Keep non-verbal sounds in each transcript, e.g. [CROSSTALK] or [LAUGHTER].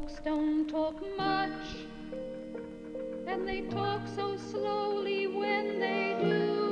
just don't talk much. And they talk so slowly when they do.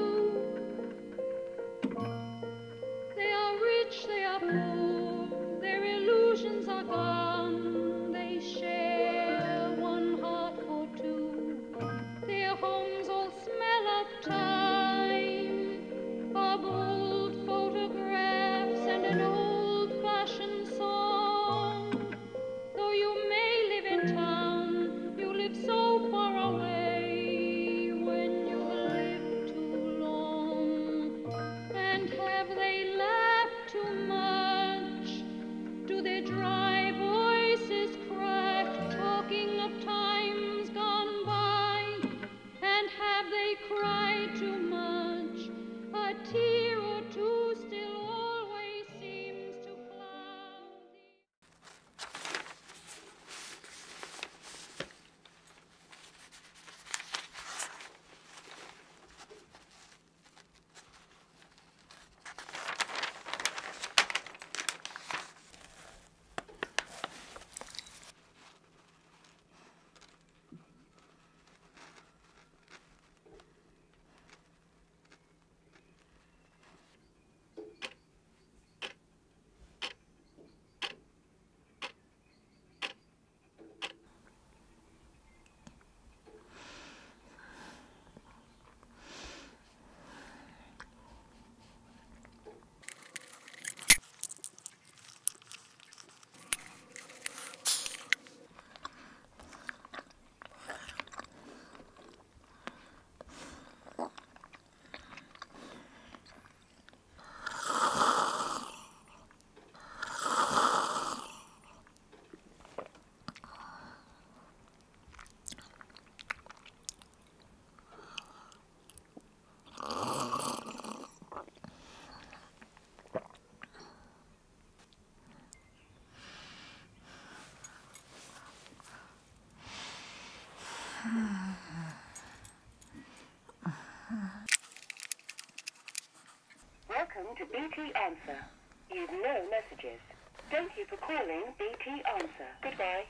To BT Answer. You've no messages. Thank you for calling BT Answer. Goodbye.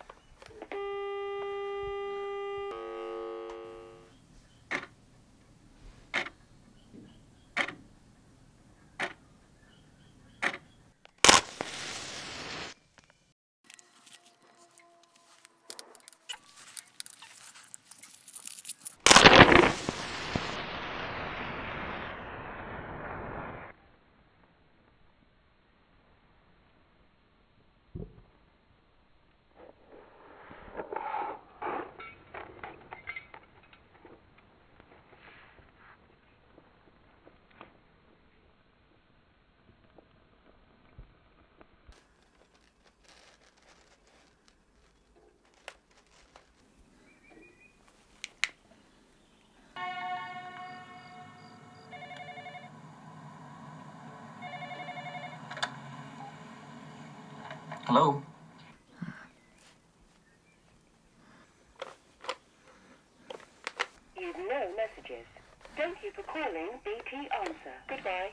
Hello? You've no messages. Thank you for calling BT Answer. Goodbye.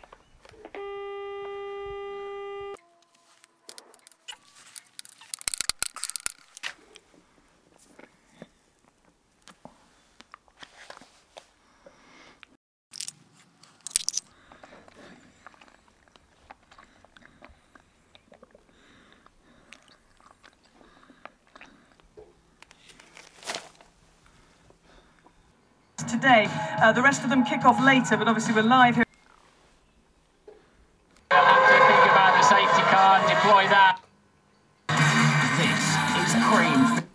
Today. Uh, the rest of them kick off later, but obviously we're live here. have to think about the safety car and deploy that. This is cream.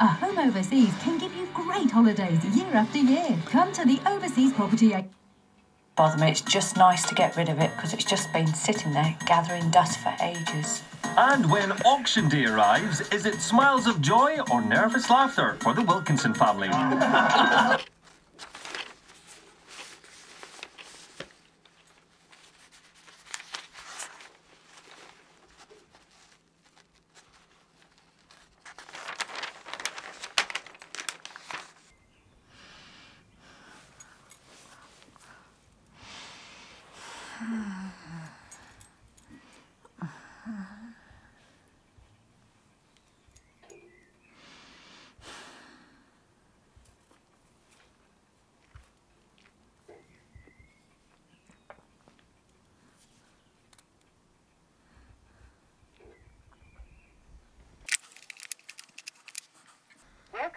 A home overseas can give you great holidays year after year. Come to the Overseas Property bother me. It's just nice to get rid of it because it's just been sitting there gathering dust for ages. And when auction day arrives, is it smiles of joy or nervous laughter for the Wilkinson family? [LAUGHS]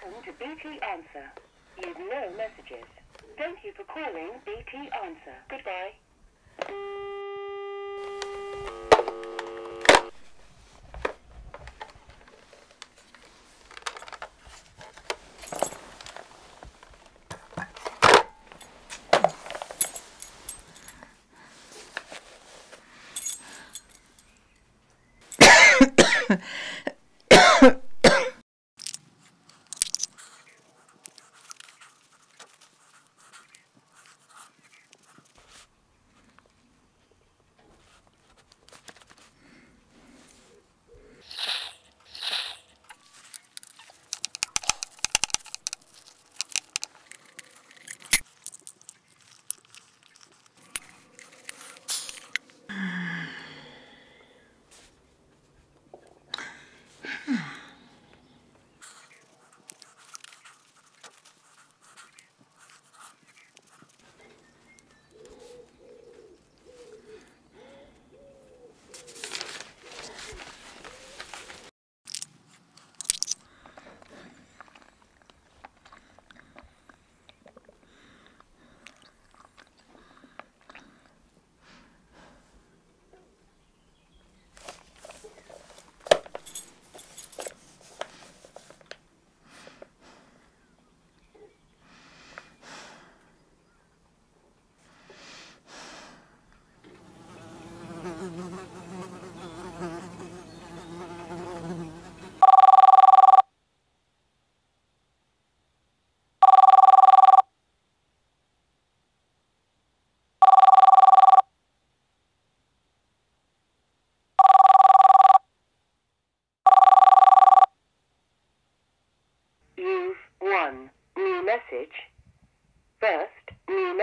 Welcome to BT Answer. You've no messages. Thank you for calling BT Answer. Goodbye. [COUGHS]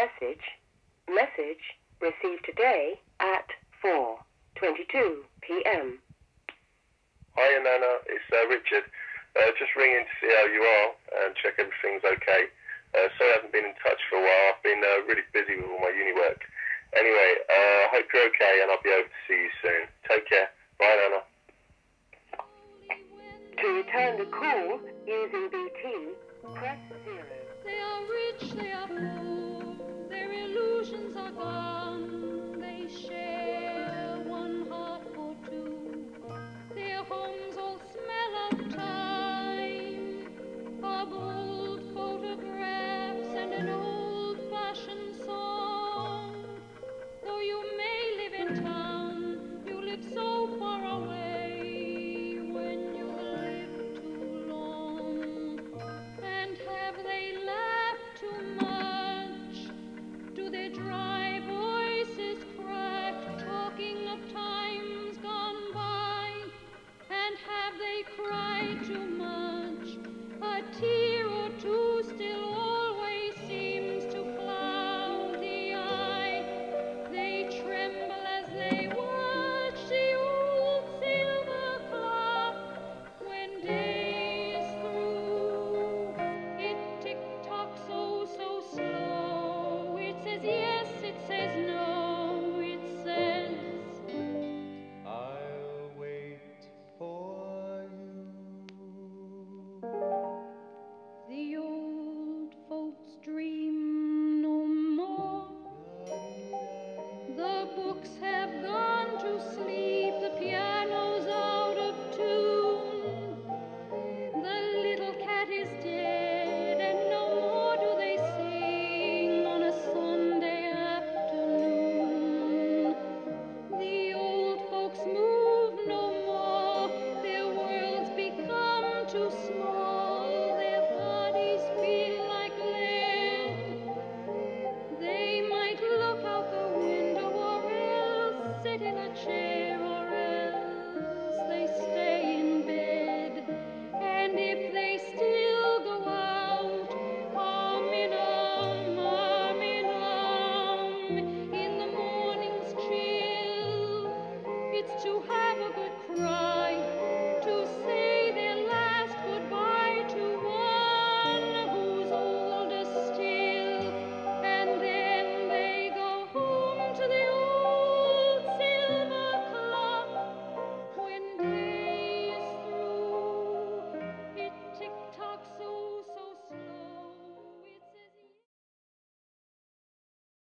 message. Message received today at 4.22 p.m. Hi, Nana. It's uh, Richard. Uh, just ringing to see how you are and check everything's okay. Uh, sorry I haven't been in touch for a while. I've been uh, really busy with all my uni work. Anyway, uh, hope you're okay and I'll be over to see you soon. Much? Do